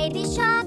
Baby shark,